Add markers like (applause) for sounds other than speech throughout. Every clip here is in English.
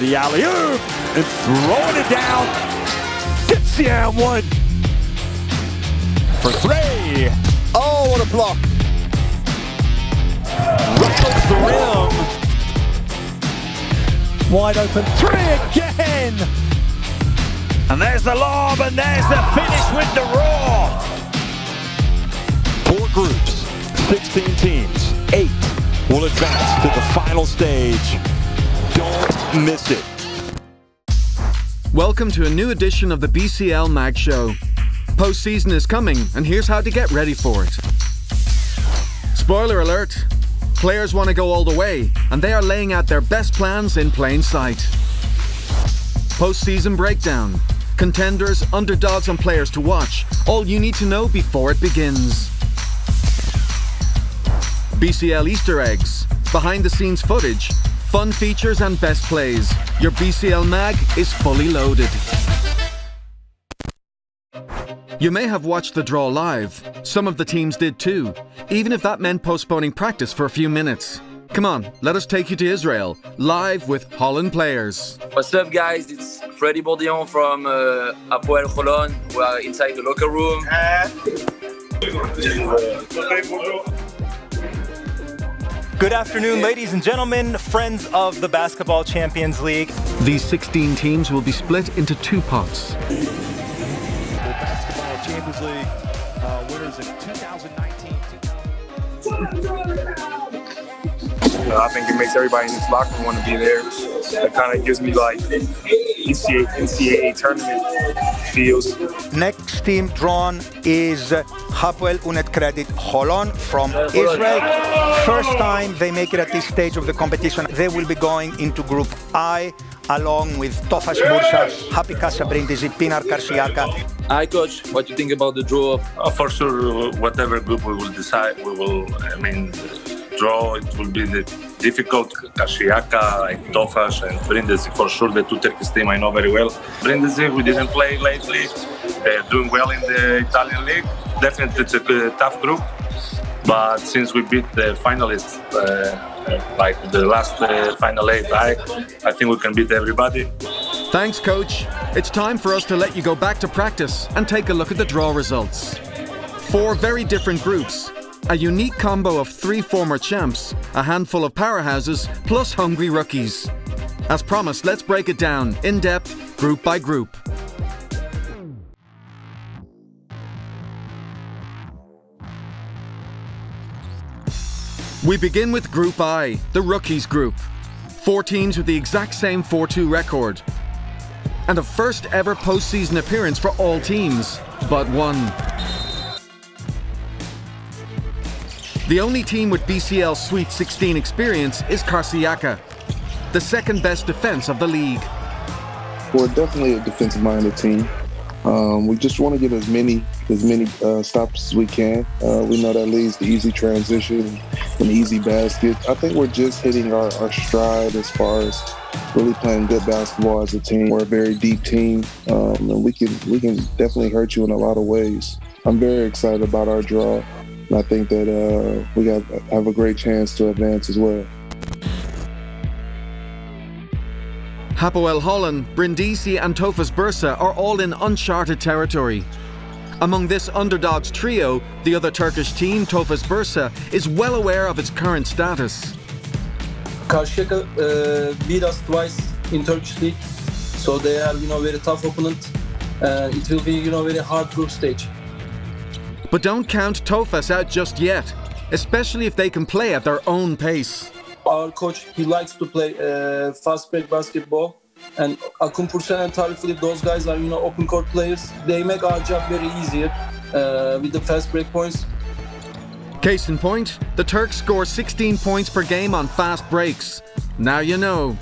The alley-oop and throwing it down. Gets one for three. Oh, what a block. Ruffles the rim. Wide open. Three again. And there's the lob, and there's the finish with the raw. Four groups, 16 teams, eight will advance to the final stage. Don't miss it. Welcome to a new edition of the BCL Mag Show. Postseason is coming, and here's how to get ready for it. Spoiler alert players want to go all the way, and they are laying out their best plans in plain sight. Postseason breakdown contenders, underdogs, and players to watch. All you need to know before it begins. BCL Easter eggs, behind the scenes footage, fun features, and best plays. Your BCL mag is fully loaded. You may have watched the draw live. Some of the teams did too, even if that meant postponing practice for a few minutes. Come on, let us take you to Israel, live with Holon players. What's up, guys? It's Freddy Bourdillon from uh, Hapoel Holon. We are inside the locker room. Good afternoon, ladies and gentlemen, friends of the Basketball Champions League. These 16 teams will be split into two pots. Basketball Champions League uh, winners in 2019. I think it makes everybody in this locker room want to be there. It kind of gives me like NCAA, NCAA tournament feels. Next team drawn is Hapoel Unet Credit Holon from Israel. First time they make it at this stage of the competition. They will be going into Group I along with Tofas Bursa, Happy Casa Brindisi, Pinar Karşıyaka. Hi, coach. What do you think about the draw? Uh, for sure, whatever group we will decide, we will. I mean, draw. It will be the difficult. Karşıyaka, and Tofas, and Brindisi for sure. The two Turkish team I know very well. Brindisi, we didn't play lately. They're doing well in the Italian league. Definitely, it's a tough group. But since we beat the finalists, uh, like the last uh, final eight, I, I think we can beat everybody. Thanks, coach. It's time for us to let you go back to practice and take a look at the draw results. Four very different groups. A unique combo of three former champs, a handful of powerhouses, plus hungry rookies. As promised, let's break it down, in depth, group by group. We begin with Group I, the Rookies Group. Four teams with the exact same 4 2 record. And a first ever postseason appearance for all teams, but one. The only team with BCL Sweet 16 experience is Karşıyaka, the second best defense of the league. We're definitely a defensive minded team. Um, we just want to get as many as many uh, stops as we can. Uh, we know that leads to easy transition and easy basket. I think we're just hitting our, our stride as far as really playing good basketball as a team. We're a very deep team, um, and we can we can definitely hurt you in a lot of ways. I'm very excited about our draw, and I think that uh, we got have a great chance to advance as well. Hapoel Holon, Brindisi, and Tofas Bursa are all in uncharted territory. Among this underdogs trio, the other Turkish team, Tofas Bursa, is well aware of its current status. Karşıyaka uh, beat us twice in Turkish league, so they are you know very tough opponent. Uh, it will be you know very hard group stage. But don't count Tofas out just yet, especially if they can play at their own pace. Our coach he likes to play uh, fast break basketball. And Akoon-Purcell and Tarık Phillip, those guys are, you know, open court players. They make our job very easier uh, with the fast break points. Case in point, the Turks score 16 points per game on fast breaks. Now you know.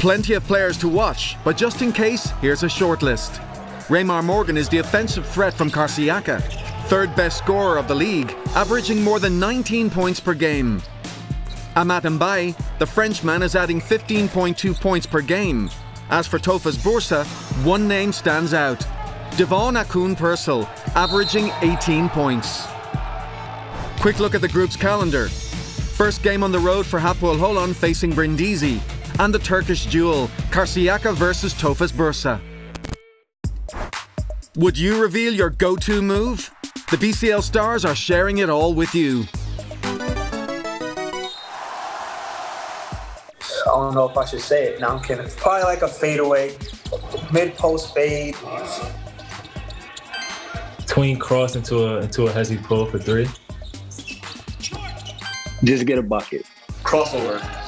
Plenty of players to watch, but just in case, here's a short list. Raymar Morgan is the offensive threat from Karşıyaka, third best scorer of the league, averaging more than 19 points per game. Amath M'Baye, the Frenchman, is adding 15.2 points per game. As for Tofas Bursa, one name stands out. Devon Akoon-Purcell, averaging 18 points. Quick look at the group's calendar. First game on the road for Hapoel Holon facing Brindisi. And the Turkish duel, Karşıyaka versus Tofaş Bursa. Would you reveal your go-to move? The BCL stars are sharing it all with you. I don't know if I should say it. Now I'm kidding. Probably like a fadeaway, mid post fade. Tween cross into a into a hezzy pull for three. Just get a bucket. Crossover.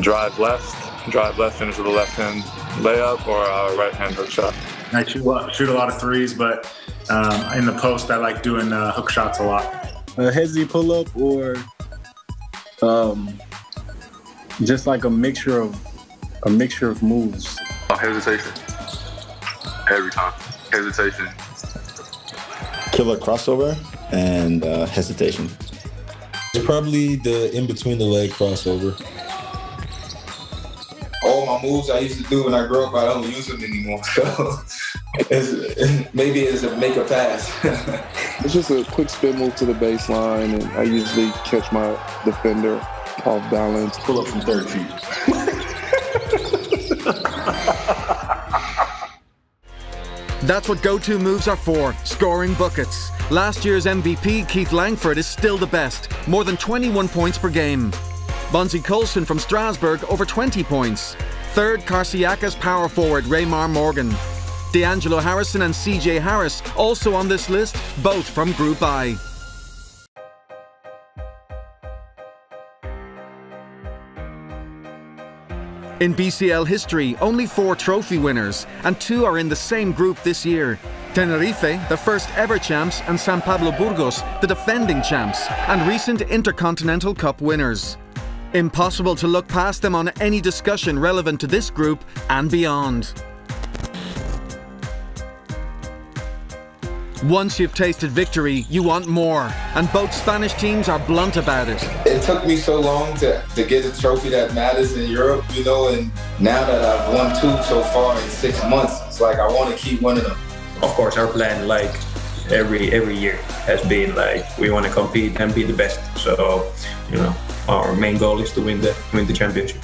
Drive left, drive left, into the left hand layup or a right hand hook shot. I shoot, shoot a lot of threes, but um, in the post, I like doing uh, hook shots a lot. A hezzy pull up or um, just like a mixture of a mixture of moves. Hesitation. Every time. Hesitation. Killer crossover and uh, hesitation. It's probably the in between the leg crossover. All my moves I used to do when I grew up, I don't use them anymore. (laughs) So it's, maybe it's a make a pass. (laughs) it's just a quick spin move to the baseline, and I usually catch my defender off balance. Pull up from 30 feet. That's what go-to moves are for, scoring buckets. Last year's MVP, Keith Langford, is still the best, more than 21 points per game. Bonzi Colson from Strasbourg, over 20 points. Third, Karşıyaka's power forward, Raymar Morgan. D'Angelo Harrison and CJ Harris, also on this list, both from Group I. In BCL history, only four trophy winners, and two are in the same group this year. Tenerife, the first ever champs, and San Pablo Burgos, the defending champs, and recent Intercontinental Cup winners. Impossible to look past them on any discussion relevant to this group and beyond. Once you've tasted victory, you want more, and both Spanish teams are blunt about it. It took me so long to, to get a trophy that matters in Europe, you know, and now that I've won two so far in six months, it's like I want to keep winning them. Of course, our plan, like every every year, has been like we want to compete and be the best. So, you know, our main goal is to win the win the championship.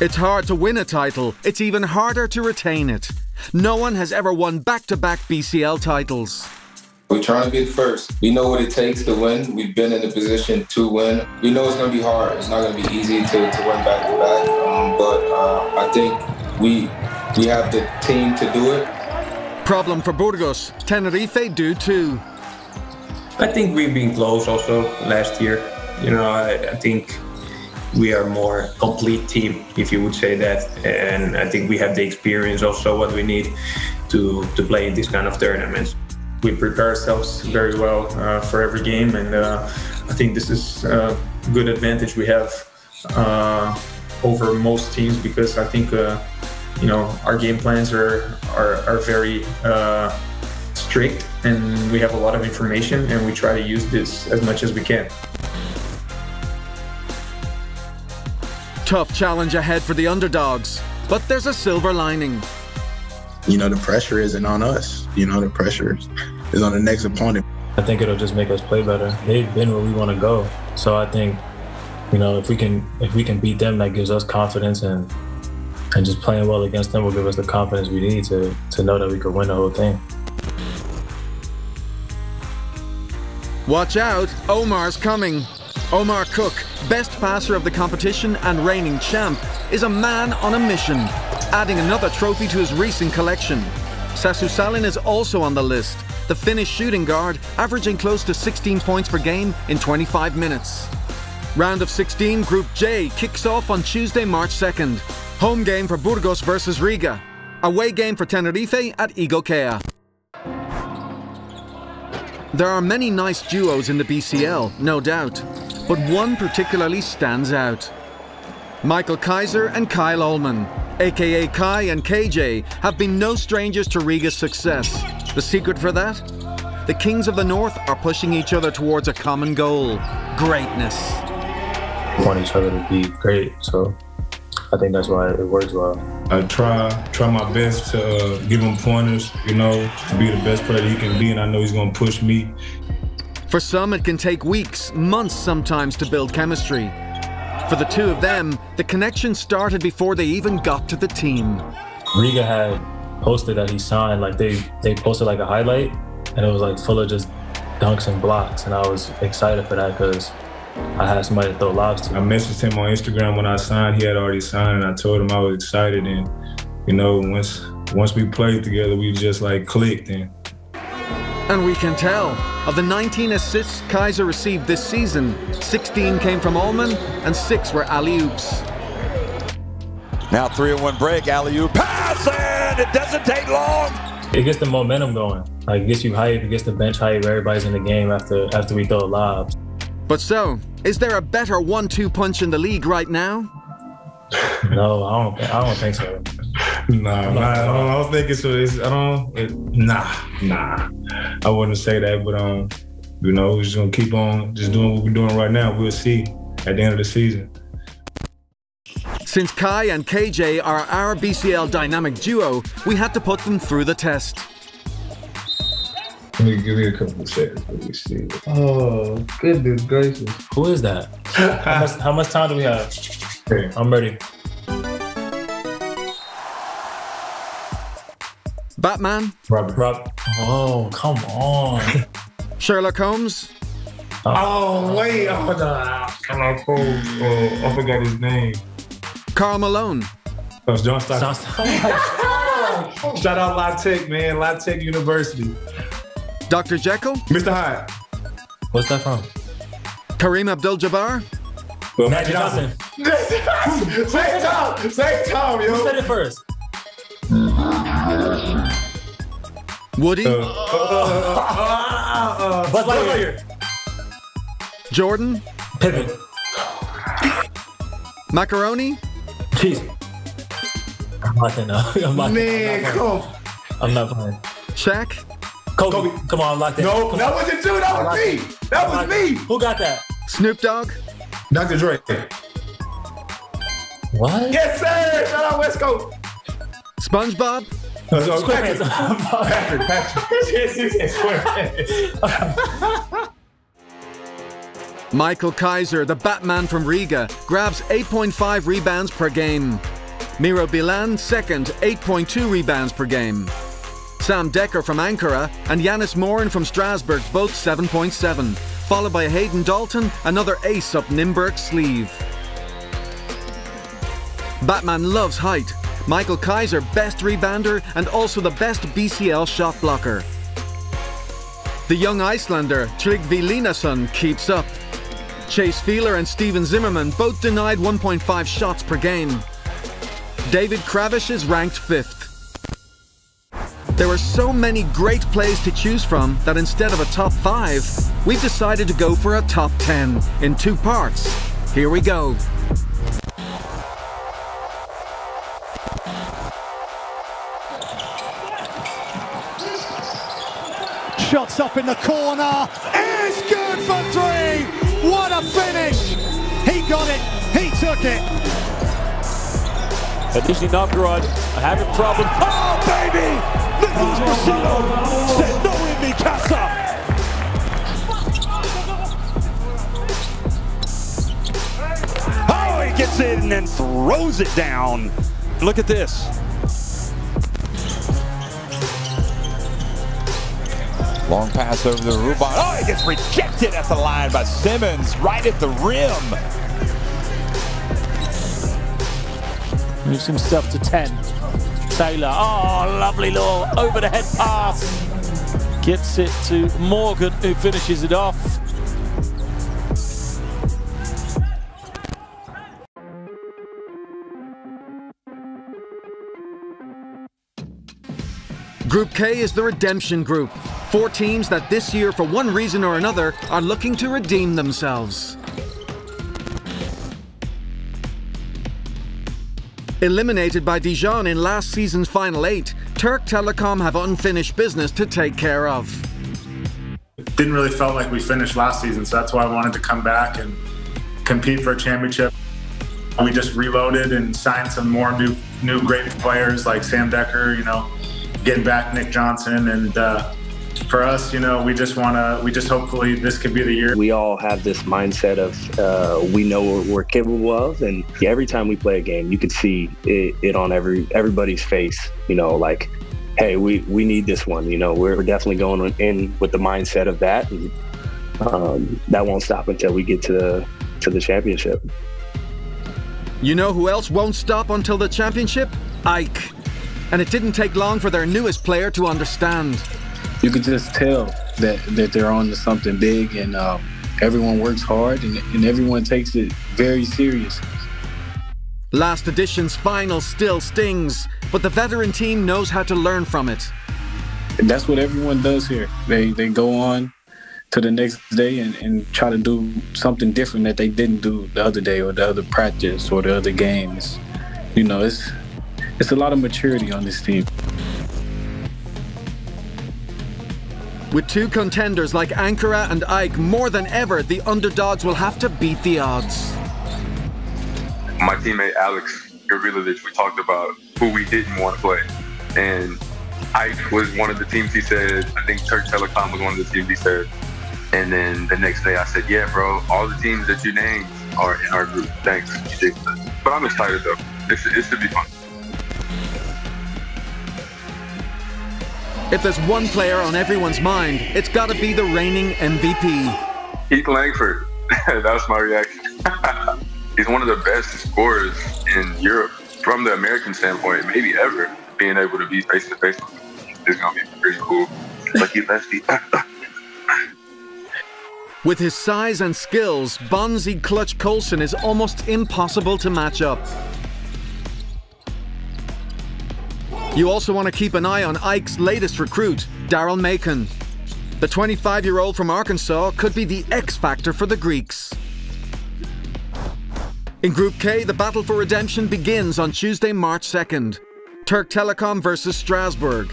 It's hard to win a title. It's even harder to retain it. No one has ever won back-to-back BCL titles. We're trying to be the first. We know what it takes to win. We've been in a position to win. We know it's going to be hard. It's not going to be easy to, to win back to back. Um, but uh, I think we we have the team to do it. Problem for Burgos. Tenerife do too. I think we've been close also last year. You know, I, I think we are more complete team, if you would say that. And I think we have the experience also what we need to, to play in this kind of tournaments. We prepare ourselves very well uh, for every game, and uh, I think this is a good advantage we have uh, over most teams because I think uh, you know our game plans are are, are very uh, strict, and we have a lot of information, and we try to use this as much as we can. Tough challenge ahead for the underdogs, but there's a silver lining. You know, the pressure isn't on us. You know, the pressure is on the next opponent. I think it'll just make us play better. They've been where we want to go, so I think, you know, if we can if we can beat them, that gives us confidence, and and just playing well against them will give us the confidence we need to to know that we could win the whole thing. Watch out, Omar's coming. Omar Cook, best passer of the competition and reigning champ, is a man on a mission, adding another trophy to his recent collection. Sasu Salin is also on the list, the Finnish shooting guard, averaging close to 16 points per game in 25 minutes. Round of 16, Group J kicks off on Tuesday, March 2nd. Home game for Burgos versus Riga. Away game for Tenerife at Igokea. There are many nice duos in the BCL, no doubt, but one particularly stands out. Michale Kyser and Kyle Allman, aka Kai and KJ, have been no strangers to Riga's success. The secret for that? The Kings of the North are pushing each other towards a common goal greatness. We want each other to be great, so I think that's why it works well. I try try my best to uh, give him pointers, you know, to be the best player he can be, and I know he's going to push me. For some, it can take weeks, months sometimes to build chemistry. For the two of them, the connection started before they even got to the team. Riga had posted that he signed, like they they posted like a highlight, and it was like full of just dunks and blocks, and I was excited for that because I had somebody to throw lobs to. I messaged him on Instagram when I signed. He had already signed, and I told him I was excited. And you know, once once we played together, we just like clicked. And and we can tell. Of the 19 assists Kyser received this season, 16 came from Allman and 6 were alley-oops. Now 3 and 1 break, alley-oop pass and it doesn't take long. It gets the momentum going. Like it gets you hype, it gets the bench hype, everybody's in the game after after we throw lobs. But so, is there a better one-two punch in the league right now? no, I don't. I don't think so. Nah, nah, I, don't, I don't think it's. it's I don't. It, nah, nah. I wouldn't say that, but um, you know, we're just gonna keep on just doing what we're doing right now. We'll see at the end of the season. Since Kai and KJ are our BCL dynamic duo, we had to put them through the test. Let me give me a couple of seconds. Let me see. Oh, goodness gracious. Who is that? (laughs) how, much, how much time do we have? Okay, I'm ready. Batman. Robert. Rob. Oh, come on. (laughs) Sherlock Holmes. Oh, wait. Oh, no. Sherlock Holmes. Oh, I forgot his name. Karl Malone. That was John Stockton. (laughs) Oh, shout out La Tech, man. La Tech University. Dr. Jekyll. Mr. Hyde. What's that from? Kareem Abdul-Jabbar. Well, Magic Johnson. Same time. Same time, yo. Who said it first? Mm-hmm. Woody. Uh, (laughs) uh, uh, Buzz Lightyear. Jordan. Pippen. Macaroni. Cheese. I'm not gonna. I'm not, Man, I'm not come. I'm not playing. Shaq. Kobe. Kobe. Come on, lock that. No, Come that on. wasn't you. That was me. That was me. Who got that? Snoop Dogg. Dr. Dre. What? Yes, sir. Shout out West Coast. SpongeBob. Uh, SquarePants. Patrick. Patrick. Patrick. yes, yes, SquarePants. Michale Kyser, the Batman from Riga, grabs 8.5 rebounds per game. Miro Bilan, second, 8.2 rebounds per game. Sam Dekker from Ankara and Yannis Morin from Strasbourg, both 7.7, followed by Hayden Dalton, another ace up Nymburk's sleeve. Batman loves height. Michale Kyser, best rebounder and also the best BCL shot blocker. The young Icelander, Tryggvi Hlinason, keeps up. Chase Fieler and Steven Zimmerman both denied 1.5 shots per game. David Kravish is ranked fifth. There are so many great plays to choose from that instead of a top five, we've decided to go for a top 10 in two parts. Here we go. Up in the corner. It's good for three. What a finish. He got it. He took it. And Nizhny Novgorod are having problems. Oh, baby! Nicholas oh, Brasido said no in mi casa. Oh, he gets it and then throws it down. Look at this. Long pass over the Ruban. Oh, he gets rejected at the line by Simmons, right at the rim. Moves himself to 10. Taylor, oh, lovely little over the head pass. Gets it to Morgan, who finishes it off. Group K is the redemption group. Four teams that this year, for one reason or another, are looking to redeem themselves. Eliminated by Dijon in last season's final eight, Türk Telekom have unfinished business to take care of. It Didn't really felt like we finished last season, so that's why I wanted to come back and compete for a championship. We just reloaded and signed some more new, new great players like Sam Dekker. You know, getting back Nick Johnson, and uh, for us, you know, we just want to, we just hopefully this could be the year. We all have this mindset of uh, we know what we're capable of, and every time we play a game, you can see it, it on every everybody's face. You know, like, hey, we we need this one. You know, we're definitely going in with the mindset of that, and um, that won't stop until we get to the to the championship. You know who else won't stop until the championship? AEK. And it didn't take long for their newest player to understand. You could just tell that, that they're on to something big and um, everyone works hard and, and everyone takes it very serious. Last edition's final still stings, but the veteran team knows how to learn from it. And that's what everyone does here. They they go on to the next day and, and try to do something different that they didn't do the other day or the other practice or the other games. You know, it's it's a lot of maturity on this team. With two contenders like Ankara and AEK more than ever, the underdogs will have to beat the odds. My teammate Alex Gavrilovic, we talked about who we didn't want to play. And AEK was one of the teams he said, I think Türk Telekom was one of the teams he said, and then the next day I said, yeah, bro, all the teams that you named are in our group. Thanks. But I'm excited though. It should, it should be fun. If there's one player on everyone's mind, it's got to be the reigning MVP. Keith Langford. (laughs) That's my reaction. (laughs) He's one of the best scorers in Europe from the American standpoint, maybe ever. Being able to be face to face is going to be pretty cool. Lucky lefty. (laughs) With his size and skills, Bonzi Clutch Colson is almost impossible to match up. You also want to keep an eye on AEK's latest recruit, Daryl Macon. The 25 year old from Arkansas could be the X factor for the Greeks. In Group K, the battle for redemption begins on Tuesday, March 2nd. Türk Telekom versus Strasbourg.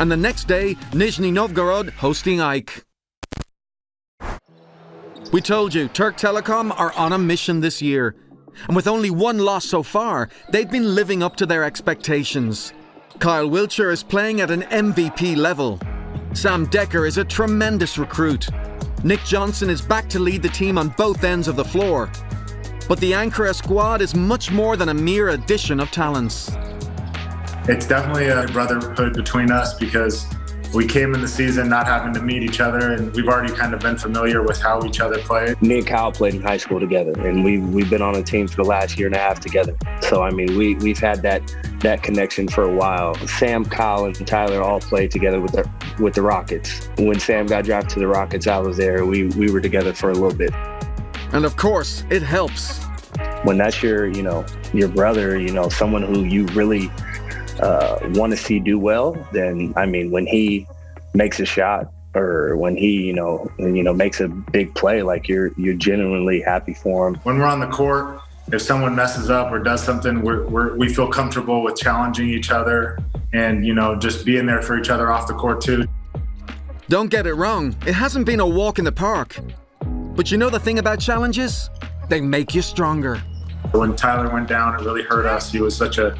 And the next day, Nizhny Novgorod hosting AEK. We told you, Türk Telekom are on a mission this year. And with only one loss so far, they've been living up to their expectations. Kyle Wiltjer is playing at an MVP level. Sam Dekker is a tremendous recruit. Nick Johnson is back to lead the team on both ends of the floor. But the Ankara squad is much more than a mere addition of talents. It's definitely a brotherhood between us because we came in the season not having to meet each other, and we've already kind of been familiar with how each other play. Me and Kyle played in high school together, and we we've been on a team for the last year and a half together. So I mean, we we've had that that connection for a while. Sam, Kyle, and Tyler all played together with the with the Rockets. When Sam got drafted to the Rockets, I was there. We we were together for a little bit. And of course, it helps. When that's your you know your brother, you know someone who you really uh, want to see do well, then I mean, when he makes a shot or when he, you know, you know, makes a big play, like you're you're genuinely happy for him. When we're on the court, if someone messes up or does something, we're, we're, we feel comfortable with challenging each other and you know just being there for each other off the court too. Don't get it wrong, it hasn't been a walk in the park. But you know the thing about challenges? They make you stronger. When Tyler went down, it really hurt us. He was such a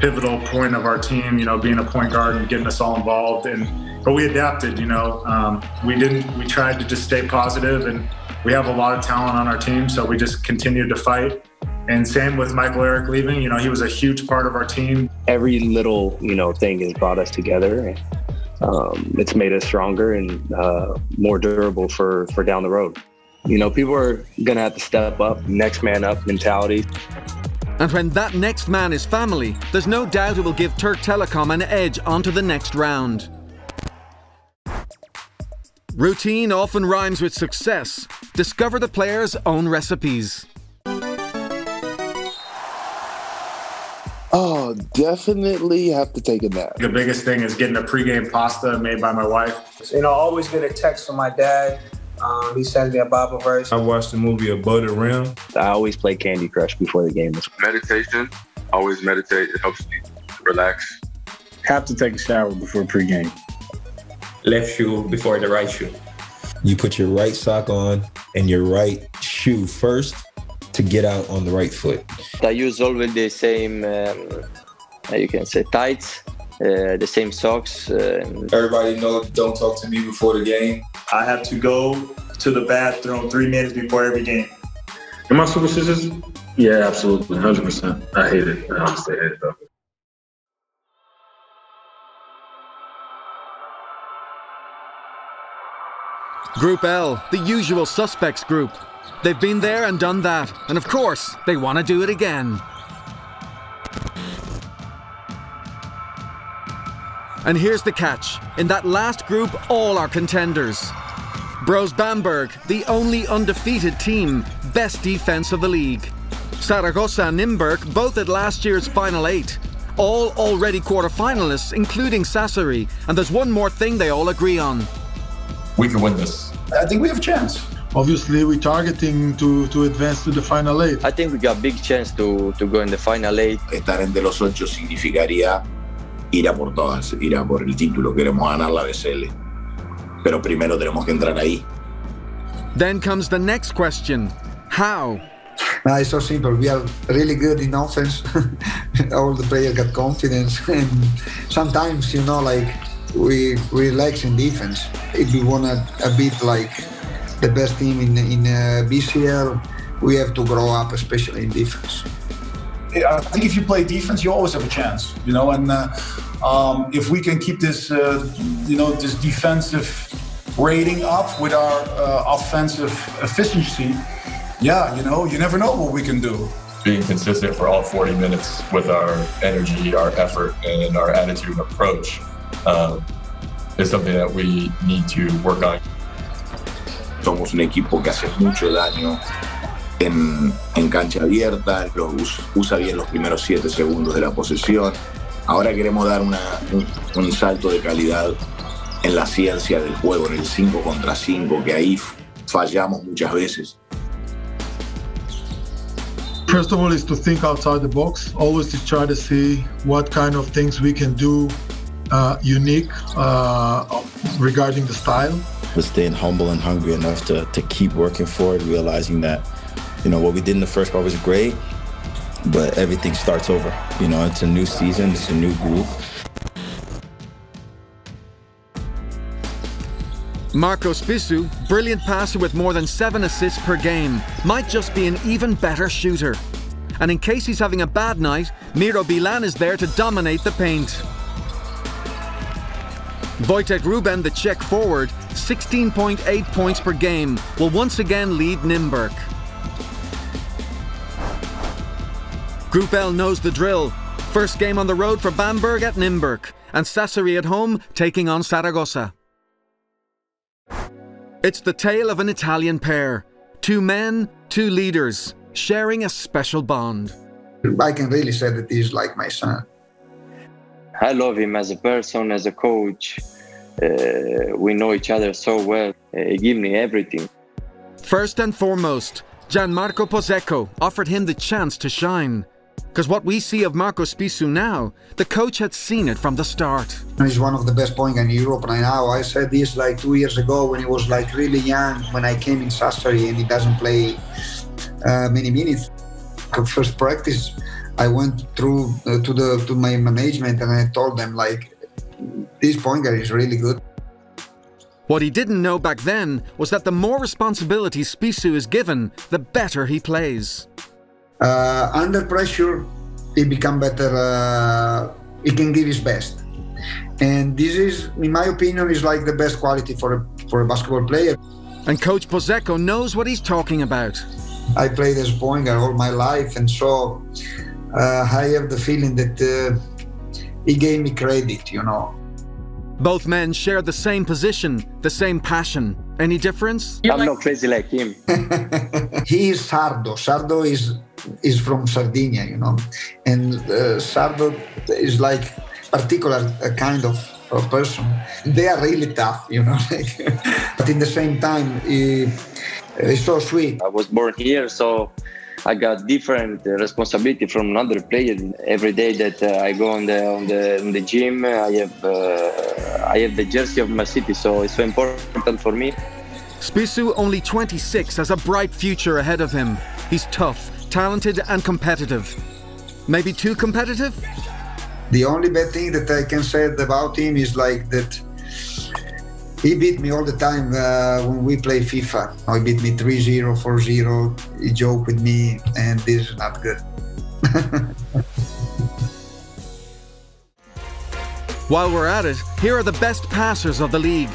pivotal point of our team, you know, being a point guard and getting us all involved. And but we adapted, you know. Um, we didn't. We tried to just stay positive, and we have a lot of talent on our team, so we just continued to fight. And same with Michael Eric leaving. You know, he was a huge part of our team. Every little, you know, thing has brought us together. Um, it's made us stronger and uh, more durable for for down the road. You know, people are gonna have to step up, next man up mentality. And when that next man is family, there's no doubt it will give Türk Telekom an edge onto the next round. Routine often rhymes with success. Discover the player's own recipes. Oh, definitely have to take a nap. The biggest thing is getting a pregame pasta made by my wife. You know, I always get a text from my dad. Um, he sends me a Bible verse. I watched the movie Above the Rim. I always play Candy Crush before the game. Meditation. Always meditate. It helps me relax. Have to take a shower before pregame. Left shoe before the right shoe. You put your right sock on and your right shoe first to get out on the right foot. I use always the same, um, you can say, tights uh, the same socks. Uh, Everybody know don't talk to me before the game. I have to go to the bathroom three minutes before every game. Am I superstitious? Yeah, absolutely, hundred percent. I hate it. I honestly hate it though. Group L, the usual suspects group. They've been there and done that, and of course, they want to do it again. And here's the catch in that last group, all are contenders. Brose Bamberg, the only undefeated team, best defense of the league. Saragossa and Nymburk, both at last year's Final Eight. All already quarterfinalists, including Sassari, and there's one more thing they all agree on. We can win this. I think we have a chance. Obviously, we're targeting to, to advance to the final eight. I think we got a big chance to, to go in the final eight. Estar entre los ocho significaría ir a por todas, ir a por el título. Queremos ganar la BCL. Pero primero tenemos que entrar ahí. Then comes the next question How? Ah, no, it's so simple. We are really good in offense. (laughs) All the players got confidence, (laughs) and sometimes, you know, like we we relax in defense. If we want to a bit like the best team in in uh, BCL, we have to grow up, especially in defense. I think if you play defense, you always have a chance, you know. And uh, um, if we can keep this, uh, you know, this defensive rating up with our uh, offensive efficiency, yeah, you know, you never know what we can do. Being consistent for all 40 minutes with our energy, our effort, and our attitude and approach um, is something that we need to work on. Somos un equipo que hace mucho daño en, en cancha abierta, lo us- usa bien los primeros siete segundos de la posesión. Ahora queremos dar un salto de calidad en la ciencia del juego, en el 5 contra 5, que ahí fallamos muchas veces. First of all, is to think outside the box. Always to try to see what kind of things we can do uh, unique uh, regarding the style. But staying humble and hungry enough to, to keep working for it, realizing that, you know, what we did in the first part was great, but everything starts over. You know, it's a new season, it's a new group. Marco Spissu, brilliant passer with more than seven assists per game, might just be an even better shooter. And in case he's having a bad night, Miro Bilan is there to dominate the paint. Wojtek Hruban, the Czech forward, 16.8 points per game, will once again lead Nymburk. Group L knows the drill. First game on the road for Bamberg at Nymburk, and Sassari at home taking on Saragossa. It's the tale of an Italian pair. Two men, two leaders, sharing a special bond. I can really say that he's like my son. I love him as a person, as a coach. Uh, we know each other so well. Uh, he gave me everything. First and foremost, Gianmarco Pozzecco offered him the chance to shine. Because what we see of Marco Spissu now, the coach had seen it from the start. He's one of the best point in Europe right now. I said this like two years ago when he was like really young when I came in Sassari and he doesn't play uh, many minutes. First practice, I went through uh, to the to my management and I told them like this point guard is really good. What he didn't know back then was that the more responsibility Spissu is given, the better he plays. Uh, under pressure, he become better. Uh, he can give his best, and this is, in my opinion, is like the best quality for a, for a basketball player. And Coach Pozzecco knows what he's talking about. I played as point guard all my life, and so I have the feeling that uh, he gave me credit. You know. Both men share the same position, the same passion. Any difference? I'm not crazy like him. (laughs) he is Sardo. Sardo is is from Sardinia, you know, and uh, Sardo is like particular uh, kind of uh, person. They are really tough, you know, (laughs) but in the same time, he, he's so sweet. I was born here, so I got different uh, responsibility from another player. Every day that uh, I go on the on the on the gym, I have uh, I have the jersey of my city, so it's so important for me. Spissu, only 26, has a bright future ahead of him. He's tough, talented, and competitive. Maybe too competitive? The only bad thing that I can say about him is like that he beat me all the time uh, when we play FIFA. Oh, he beat me 3-0, 4-0. He joked with me, and this is not good. (laughs) While we're at it, here are the best passers of the league.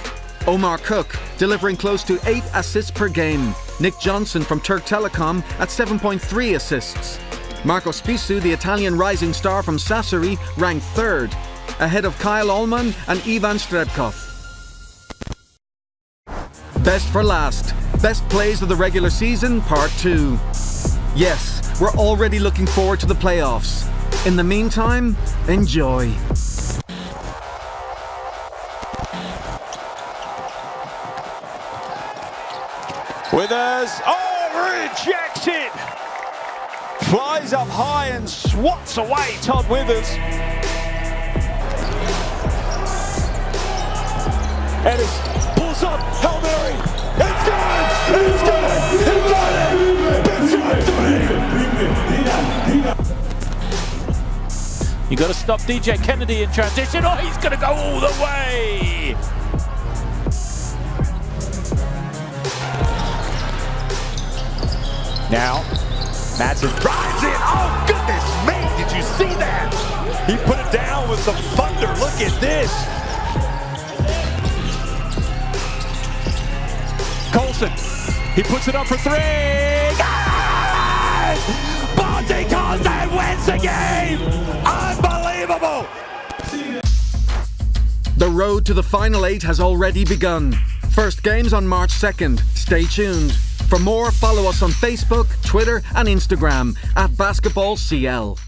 Omar Cook, delivering close to 8 assists per game. Nick Johnson from Türk Telekom at 7.3 assists. Marco Spissu, the Italian rising star from Sassari, ranked third, ahead of Kyle Allman and Ivan Strebkov. Best for last. Best plays of the regular season, part two. Yes, we're already looking forward to the playoffs. In the meantime, enjoy. Withers, oh, rejects it! Flies up high and swats away Todd Withers. Ennis pulls up, Hail Mary, it's good! It's good! He got it! You got to stop DJ Kennedy in transition. Oh, he's going to go all the way. Now, Madsen drives in. Oh, goodness me. Did you see that? He put it down with some thunder. Look at this. Colson. He puts it up for three. God! Bonte wins the game. Unbelievable. The road to the final eight has already begun. First games on March 2nd. Stay tuned. For more, follow us on Facebook, Twitter, and Instagram at BasketballCL.